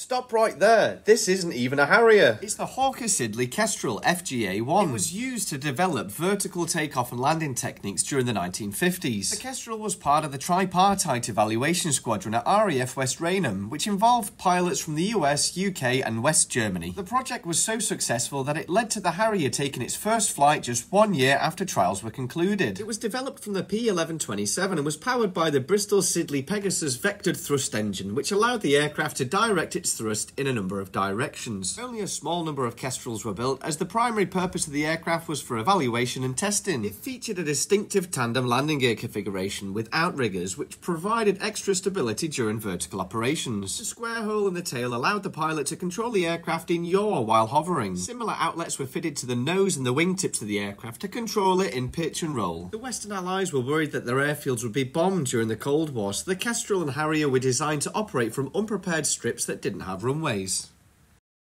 Stop right there. This isn't even a Harrier. It's the Hawker Siddeley Kestrel FGA-1. It was used to develop vertical takeoff and landing techniques during the 1950s. The Kestrel was part of the tripartite evaluation squadron at RAF West Raynham, which involved pilots from the US, UK and West Germany. The project was so successful that it led to the Harrier taking its first flight just one year after trials were concluded. It was developed from the P1127 and was powered by the Bristol Siddeley Pegasus vectored thrust engine, which allowed the aircraft to direct its thrust in a number of directions. Only a small number of Kestrels were built, as the primary purpose of the aircraft was for evaluation and testing. It featured a distinctive tandem landing gear configuration with outriggers, which provided extra stability during vertical operations. The square hole in the tail allowed the pilot to control the aircraft in yaw while hovering. Similar outlets were fitted to the nose and the wingtips of the aircraft to control it in pitch and roll. The Western Allies were worried that their airfields would be bombed during the Cold War, so the Kestrel and Harrier were designed to operate from unprepared strips that didn't have runways.